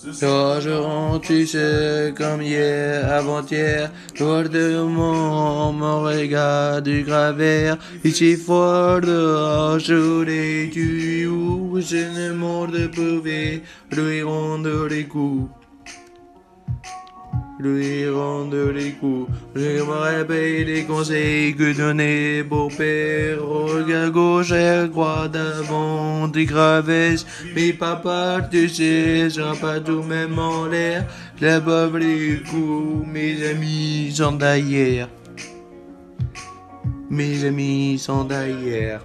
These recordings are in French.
Toi, je rentre, tu sais, comme hier, avant-hier, toi de mon, mon regard du gravert, ici froid dehors, les tue, où je ne monde de pouvoir, lui rendre les coups lui rendre les coups. Je me rappelle les conseils que donnait beau-père. Regarde gauche, elle croix d'avant des gravesses. Mais papa, tu sais, sont pas tout même en l'air. La pauvre les coups, mes amis sont d'ailleurs. Mes amis sont d'ailleurs.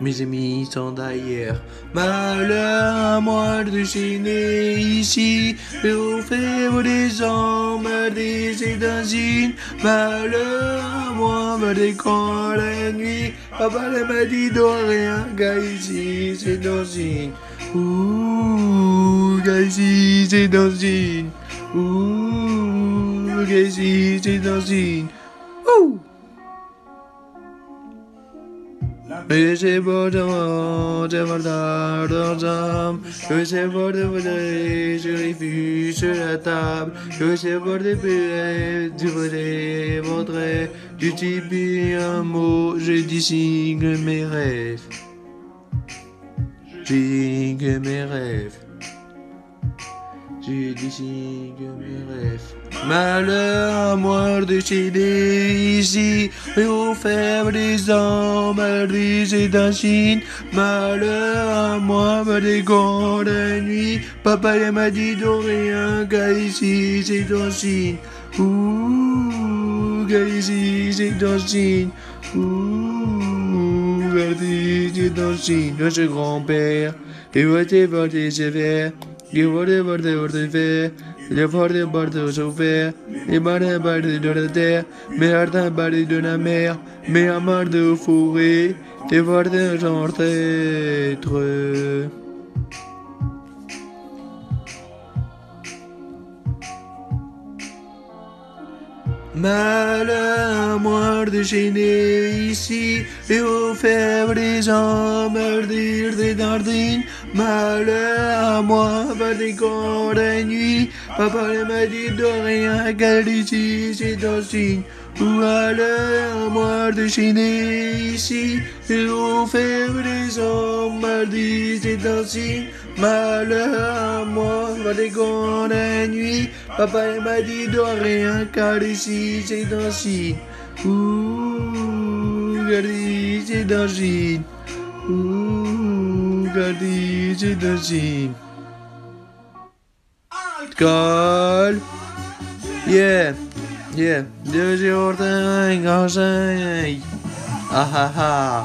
Mes amis sont d'ailleurs. Malheur à moi de chiner ici, et au fait des hommes, des états-unis. Malheur à moi, me quand la nuit. Papa m'a dit de rien, gars ici, c'est dans une. Ouh, gars ici, c'est dans une. Ouh, gars ici, c'est dans une. Voler, je refuse sur la table, que c'est beau de payer, du voler, montrer, du type un mot, je distingue mes rêves. Je distingue mes rêves. Je distingue mes rêves. Malheur à moi céder ici, et aux faibles des hommes, et d'un Chine. Malheur à moi, me dégonne la nuit. Papa m'a dit de rien, car ici c'est dans Chine. Ouh, car ici c'est dans Chine. Ouh, car ici c'est dans Chine. Notre grand-père, et voté, voté, sévère. Il voté, voté, voté, fait. Les fortes portes souffert, les marins barrés de la terre, mes ardents barrés de la mer, mes amarres de forêt, les fortes ancêtres. Malheur à moi de gêner ici et aux faibles hommes dire des dardines. Malheur à moi, pas des corps la nuit. Papa m'a dit de rien, car ici c'est un signe. Ou à moi de gêner ici et aux faibles hommes dire c'est un signe. Malheur à moi, pas des la nuit. Papa m'a dit de rien, car ici c'est un signe. Ouh, car c'est un signe. Ouh, un signe. Call. Yeah, yeah. Deux jours d'un conseil. Ah ah ah.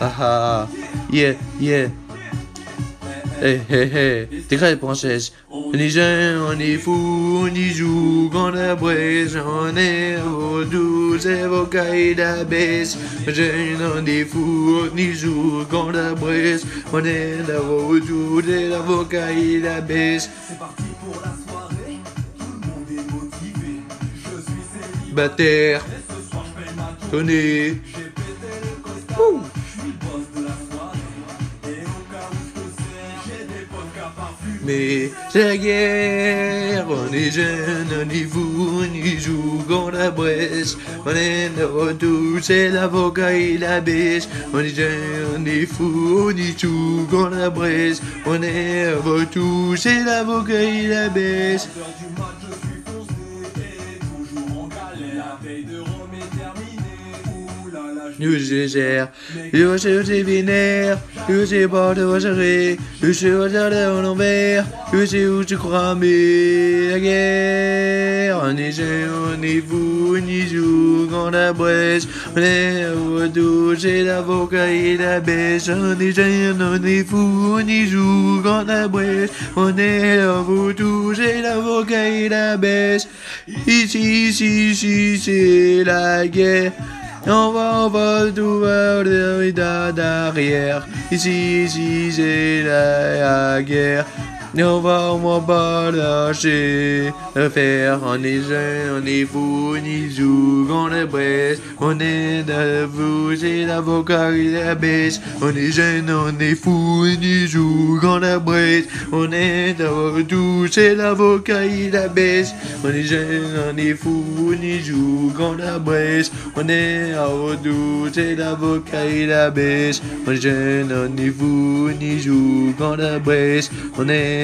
Ah ah. Yeah, yeah. T'es grave princesse. On est jeune, on est fou, on y joue, quand la braise, on est au douze et la baisse. Jeune, on est fou, on y joue, quand la braise, on est là au douze et la baisse. C'est parti pour la soirée, tout le monde est motivé. Je suis célibataire, Bataire, et ce soir je fais ma tournée. Mais la guerre, on est jeune, on est fou, on y joue quand la bresse. On est de retour, c'est l'avocat et la baisse. On est jeune, on est fou, on y joue quand la bresse. On est de retour, c'est l'avocat et la baisse. Où cramer la guerre. On est on est fou, on y joue quand la brèche, on est au c'est l'avocat et la baisse. On est jeune, on est fou, on y joue quand la brèche, on est au c'est l'avocat et la baisse. Ici, ici, ici, c'est la guerre. On va, on va tout vers le d'arrière. Ici, ici, c'est la guerre. Et on va, on va pas lâcher le faire. On est jeune, on est fou, on y joue. grande Bresse. On est de vous, c'est l'avocat et la baisse. On est jeune, on est fou, on y joue, grande Bresse. On est de vous, c'est l'avocat et la baisse. On est jeune, on est fou, on y joue, grande Bresse. On est à Rodou, c'est l'avocat et la baisse. On est jeune, on est fou, on y joue, grande Bresse. On est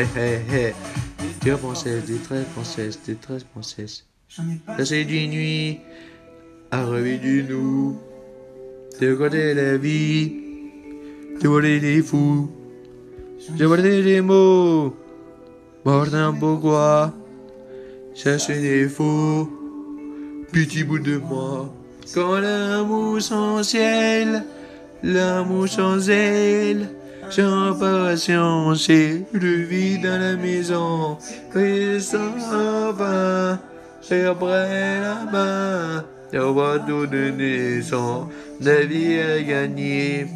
Hey hey Dieu princesse, détresse princesse, détresse princesse J'en ai pas. Ça c'est du nuit, à du nous, de côté la vie, de voler des fous, de voler des mots, Martin pourquoi, chercher des faux, petit bout de moi, quand l'amour sans ciel, l'amour sans aile, sans patience, c'est le vide dans la maison, et sans fin. Et après la main, on va tout donner sans la vie à gagner.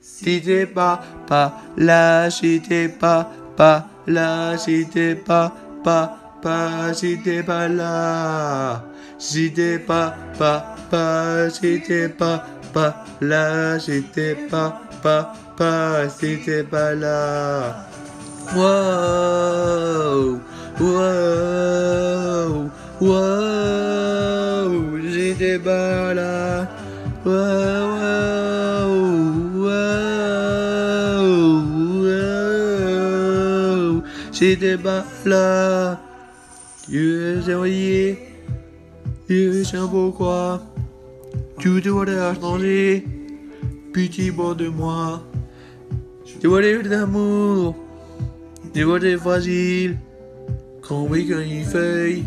Si t'es pas, pas là, si t'es pas, pas là, si t'es pas, pas, pas, si t'es pas là. Si t'es pas, pas, pas, si t'es pas, pas là, t'es pas, pas, pas, t'es pas là. Wow, wow, wow, j'étais pas là. Wow, wow, wow, wow, j'étais pas là. Dieu s'est envoyé, Dieu sait pourquoi. Tu vois à changer, pitié bord de moi. Tu vois les d'amour. Tu vois des fragiles, quand oui, quand il feuille,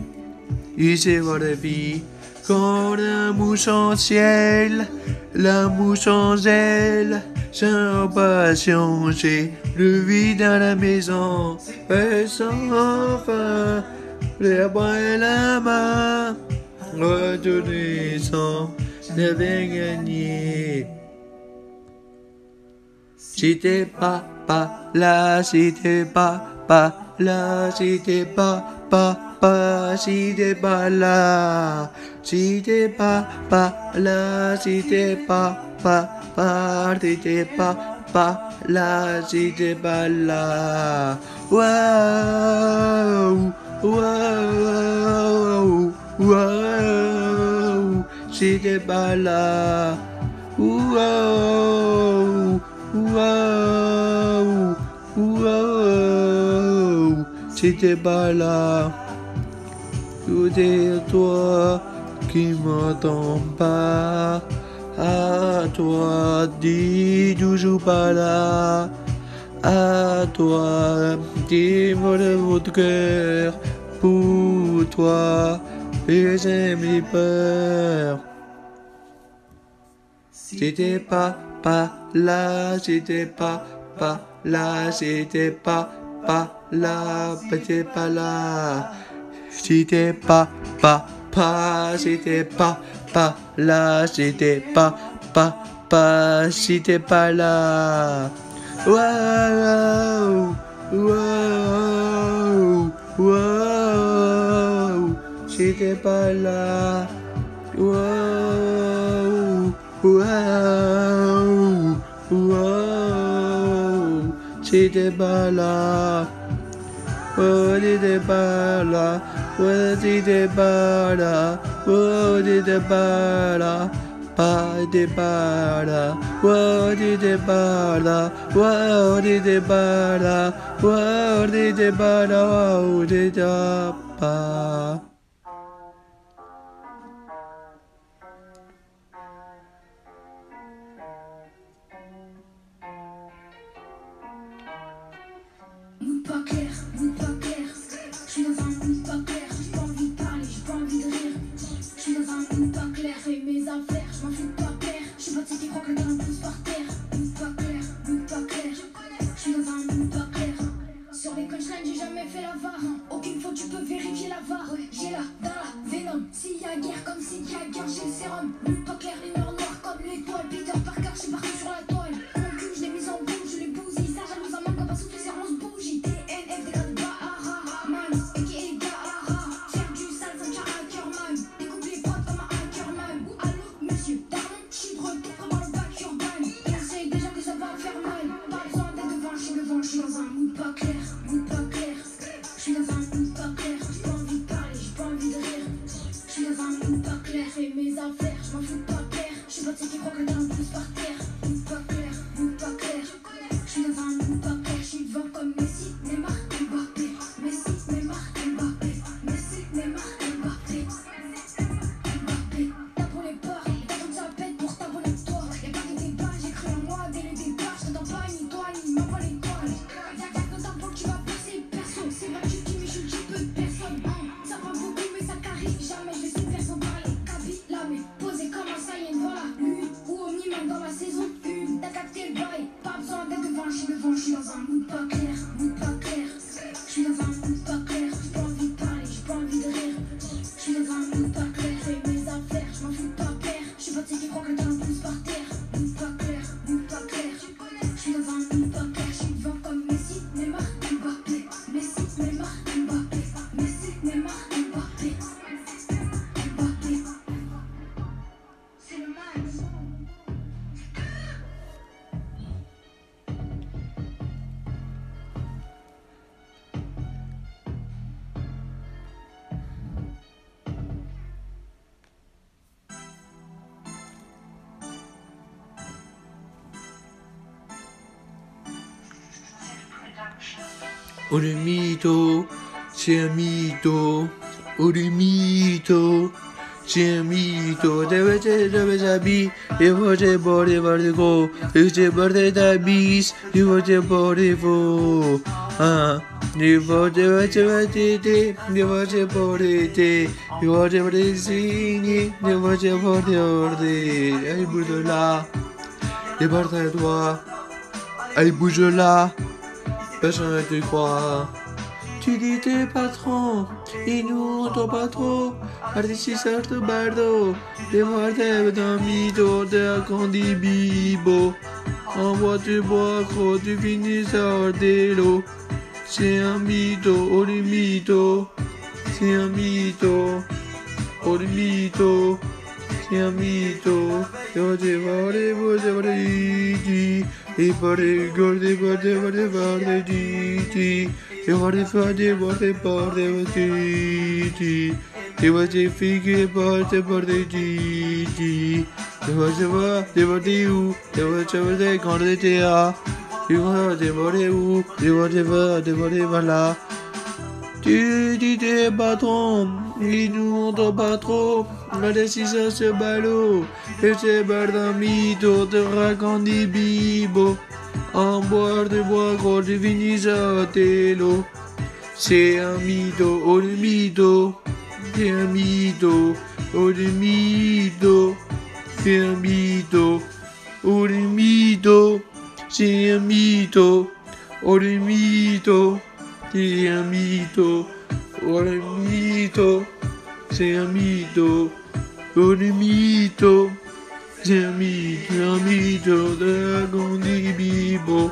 il sait voir la vie. Quand l'amour sans ciel, l'amour sans aile, sans passion, c'est le vide dans la maison, et sans fin, les bras et la main, retourner sans, n'avait gagné. Si t'es pas, pas là, t'es pas, pas là, t'es pas, pas, pas, t'es pas là, t'es pas, pas là, t'es pas, pas, pas, pas, pas là, t'es pas là. Wow, wow, wow, si t'es pas là. Wow, wow, wow, si t'es pas là, tout est toi qui m'entends pas. À toi, dis toujours pas là. À toi, dis-moi de votre cœur. Pour toi, et j'aime les peurs. T'es pas, pas là, t'es pas, pas là, t'es pas, pas là, t'es pas là. T'es pas, pas, pas, t'es pas, pas là, t'es pas, pas, pas, t'es pas là. Wow, wow, wow, t'es pas là. Wow, Wow, wow, Chitibala. Whoa, Chitibala. Whoa, Chitibala. Whoa, Chitibala. Ba de bada, whoa de de bada, whoa de de bada, whoa de de bada, whoa de da ba. pocket. Thank you. Oh le mytho, c'est un mytho. Oh le mytho, c'est un mytho. Deve te deve sabi, e voce borde borde go, e te borde da bis, e voce borde vo. Ah, e voce voce voce te, e voce borde te, e voce borde signi, e voce borde orde. Allez bouge là, et borde toi. Allez bouge là. Personne ne te croit. Tu dis tes patrons, ils nous entendent pas trop. Artisti certo bardo, les mortes d'un mytho de Candy Bibo. En bois tu bois gros, tu finis hors de l'eau. C'est un mytho, oh. C'est un mytho, oh. Amito, yo te vale, vos te vale, ti, e pare, gol te vale, vale, vale, ti, ti, e vale, vale, vale, vale, ti, ti, te vale, figue, vale, vale, ti, ti, te vale, va, te vale, u, te vale, vale, con te, te, a, te vale, vale, u, te vale, vale, vale, vale, Tu dis tes patrons, ils nous entendent pas trop. La décision se ballot, et c'est mytho, te raconte des bibo. En boire de bois gros, tu finis à télo. C'est un mytho, oh le mytho, c'est un mytho, oh le mytho, c'est un mytho, oh le mytho, c'est un mytho, oh le mytho. C'est un mytho, oh le mytho, c'est un mytho, oh le mytho, c'est un mytho, un mytho de la Gondi Bibo.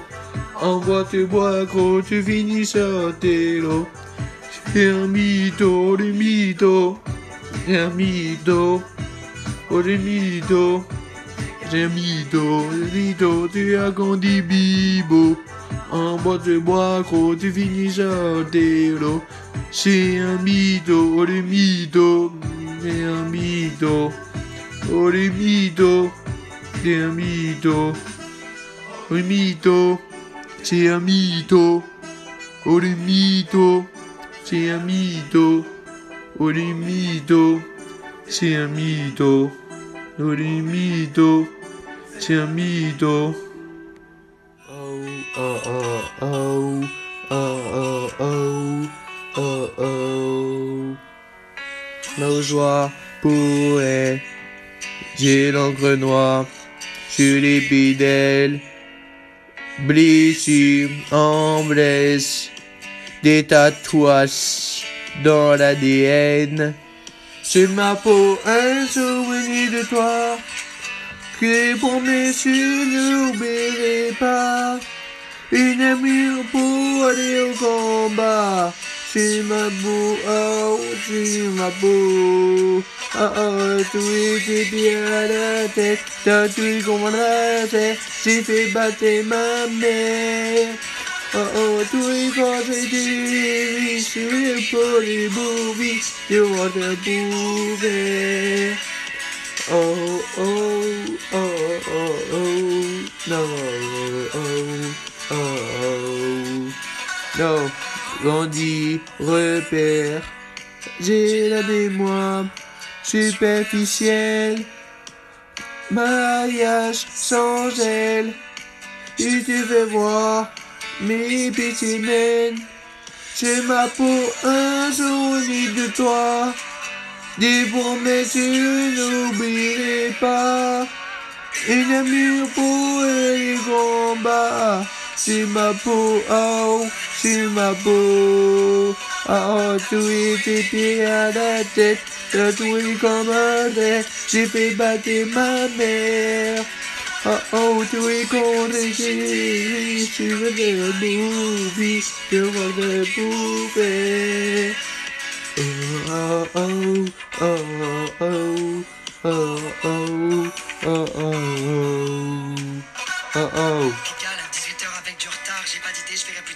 En bois tu bois gros, tu finis sur télo. C'est un mytho, oh le mytho, c'est un mytho, oh le mytho. C'est un mytho, le mytho, tu as Gondi Bibo. Un bois de bois gros du vignisardero. Sei un mito, ore oh, mito, è un mito. Ore oh, mito, sei un mito. Ore oh, mito, sei un mito. Ore mito, sei un mito. Ore mito, sei un mito. Ore mito, sei un mito. oh oh oh oh oh oh oh Nos joies poulet J'ai l'engrenois Julie Bidel Blessure en blesse Des tatouages dans l'ADN Sur ma peau un souvenir de toi Que pour mes yeux n'oublierai pas. Inimigo pariu bomba Shimabu, oh Shimabu Oh, Twitch piarate Tatui comandate Si fe bate mame Oh, tui cose di Si ve pori bubi You are the booby Oh, oh, oh, oh, oh, oh No. No, grandi, repère, j'ai la mémoire superficielle, mariage sans gel, et tu fais voir mes petits mènes, j'ai ma peau un souvenir de toi. Des promesses, je n'oublierai pas. Une amie pour les combats. C'est ma peau, oh, c'est ma peau. Oh, tu étais pieds à la tête. T'as joué comme un tête. J'ai fait battre ma mère. Oh oh, tu es contre les tu veux de bouffer, tu vois de bouffer. Oh oh oh oh oh oh oh oh oh oh 18h avec du retard, j'ai pas d'idée, je verrai plus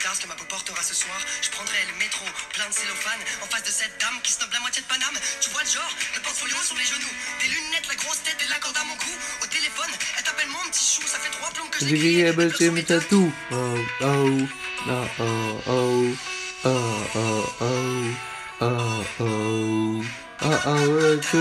je prendrai le métro, plein de cellophane, en face de cette dame qui snob la moitié de Paname. Tu vois le genre, le portfolio sur les genoux, des lunettes, la grosse tête et la corde à mon cou. Au téléphone, elle t'appelle mon petit chou, ça fait trois plombs que mes tatous. Oh, oh, oh, oh, oh, oh, oh, oh. Oh oh, oh oh, tu.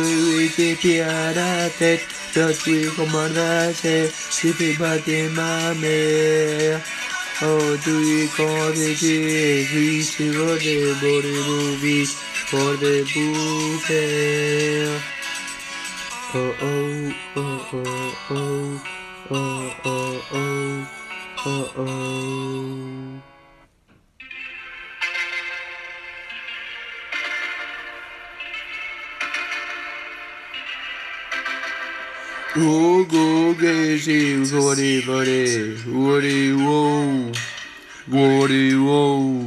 Oh, tu es quand t'étais riche, tu vas des beaux des bouvies, pour des bouffées. Oh oh Ugugeshi Gori Bori Woody Woo Woody Woo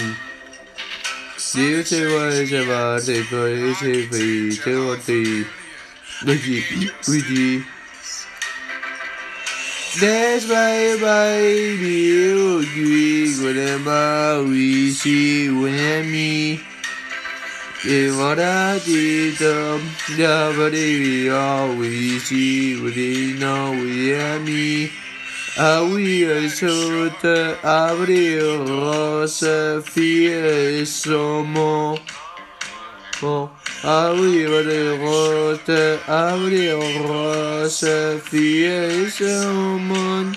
Dear Tewa Java Te Bori Te Pi Tewa Ti Wiki Wiki That's why baby Ugi Gwede Ma Wishi me? Ivaradidam Davadiya we see Vidina Viami Awiya Sota Avriya Rosa Fia Somo أولي ولغوت أولي الراس في سمن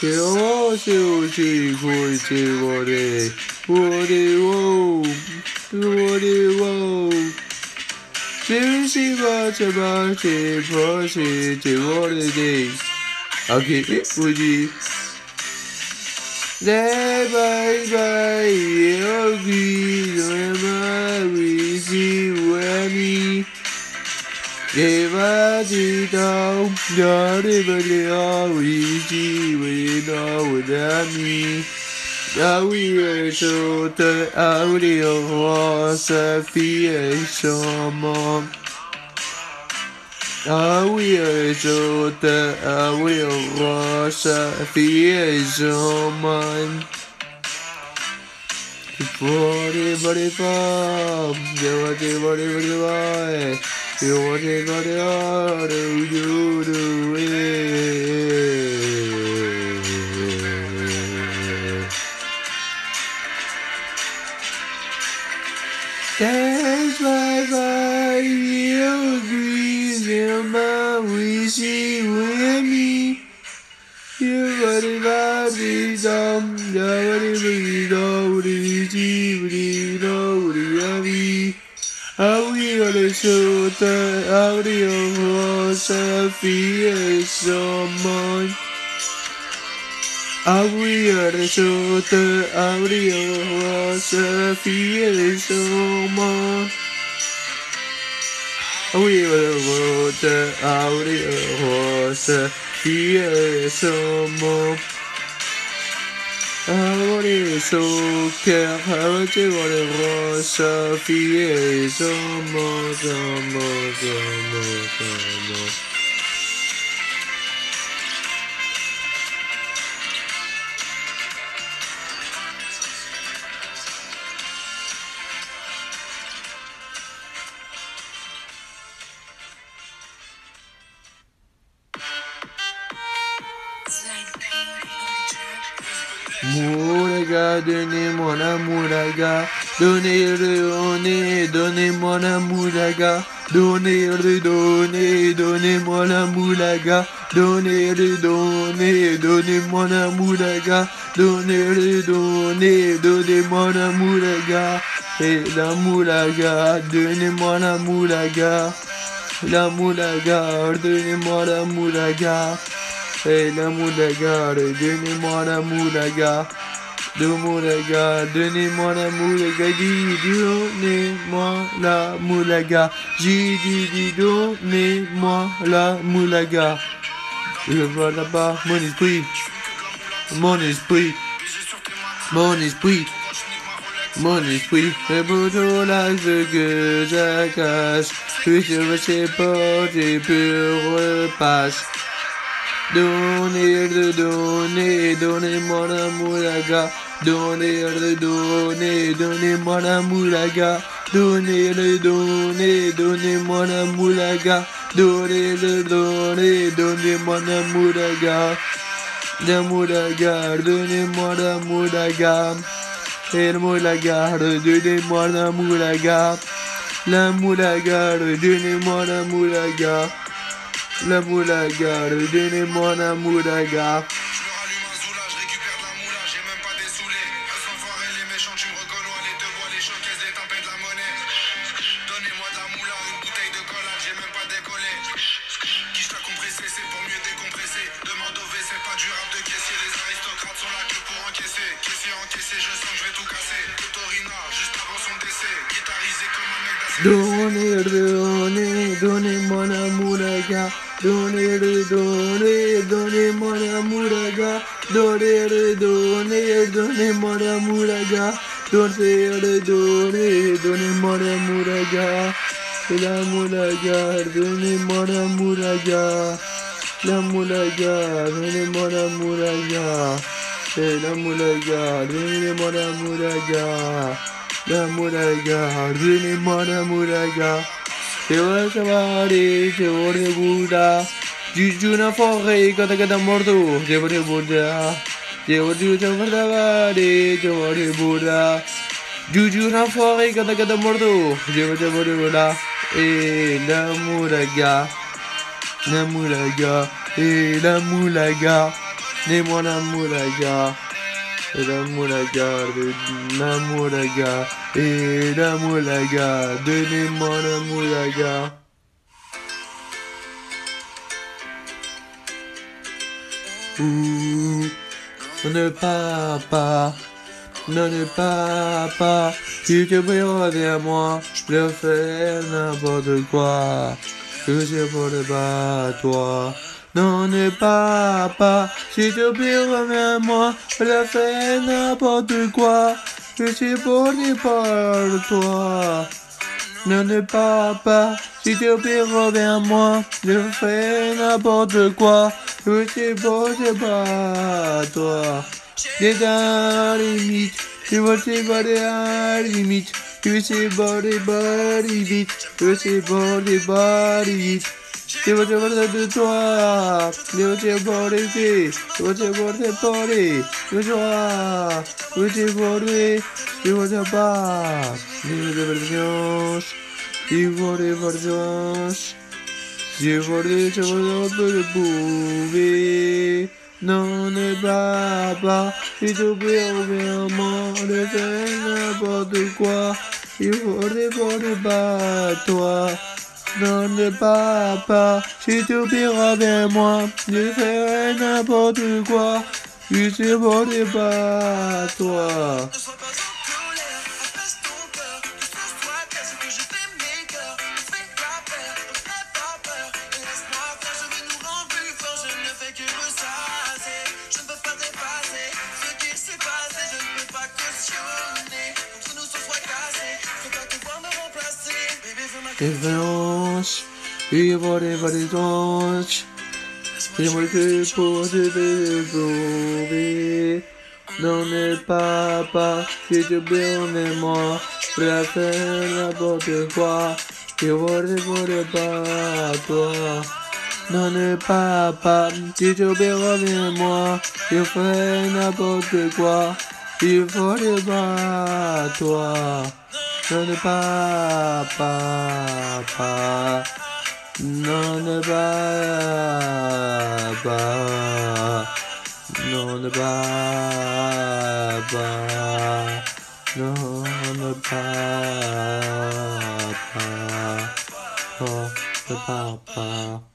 대화쇼시 구이지 워리 워리 워우 워리 워우 진심과 제발 제버시 제워리디 아기 이쁘지 내 바이바이 여기 Despacito, don't even know easy when you know without me. Now we are so the audio was a fiesta mom. Now we are so the audio was a fiesta mom. Body, body, bomb. Yeah, body, body, body, body. You want it, but you do it. That's why my you grease in my wishy wimmy. You're want it, but you don't. to the audio was a fear someone. I weird to the audio was a fear someone. We will go the audio was a fear someone. Son mot. Ah oui, son cœur, ah oui, voilà, rose, qui mot. Moulaga, donnez-moi la moulaga, donnez-le, donnez, donnez-moi la moulaga, donnez-le, donnez, donnez-moi la moulaga, donnez-le, donnez, donnez-moi la moulaga, donnez-le, donnez, donnez-moi la moulaga, et la moulaga, donnez-moi la moulaga, la moulaga, donnez-moi la moulaga. Hey la moulaga, donnez-moi la moulaga. De moulaga, donnez-moi la moulaga. Dis, donnez-moi la moulaga. J'ai dit, dis, donnez-moi la moulaga. Je vois là-bas mon esprit. Mon esprit. Mon esprit. Mon esprit, c'est plutôt l'âge que je cache. Puis je sais pas, j'ai peur repasse. Donnez, de donnez, donnez-moi la moulaga. Donnez, de donnez, donnez-moi la moulaga. Donnez, le donnez, donnez-moi la moulaga. Donnez, le donnez, donnez-moi la moulaga. La moulaga, donnez-moi la moulaga. Et la moulaga, donnez-moi la moulaga. La moulaga, donnez-moi la moulaga. La moulaga, donnez-moi la moulaga. Je me Donnez, donnez, donnez-moi la moulaga. La moulaga, donnez-moi la moulaga. La moulaga, donnez-moi la moulaga. C'est la moulaga, donnez-moi la moulaga. La moulaga, donnez-moi la moulaga. C'est vrai, ça va aller, c'est vrai, Bouddha. Juju na forêt, kata kata morto, c'est vrai, Bouddha. C'est vrai, c'est vrai, ça va aller, c'est vrai, Bouddha. Juju forêt, kata kata vrai, c'est vrai, Bouddha. Et la moulaga, la moulaga, et la moulaga, dis-moi la moulaga. Et la moulaga, la moulaga, et la moulaga, donnez-moi la moulaga. Ne papa, non ne papa, tu peux revenir à moi, je fais n'importe quoi, que je pourrais pas toi. Non ne papa, si tu peux revenir à moi, je fais n'importe quoi, je pourrais pas toi. Non ne papa, si tu peux revenir à moi, je fais n'importe quoi, que je pourrais pas toi. T'es dans la limite, tu vois c'est pas de la limite, tu sais pas des pas vite, tu sais pas des pas vite. Tu vois c'est pas de toi, tu vois c'est pas pas pas pas, des versions. Je te de bouver. Non, ne va pas. Tu peux vraiment de faire n'importe quoi. Il faudrait pas de battre toi. Non, ne va pas. Si tu peux avec moi, je ferai n'importe quoi. Pas battre toi. Ne pas en Influence, il va des validances. J'aimerais que pour te prouver. Non, ne pas pas, que tu bien moi. Pour faire n'importe quoi. Je voudrais pas toi. Non, ne pas pas, si tu bien reviens-moi. Je ferai n'importe quoi. Il faudrait pas toi. Non, ne pas pas pas. Non, ne pas pas. Non, ne pas pas. Non, ne pas pas. Oh, ne pas pas.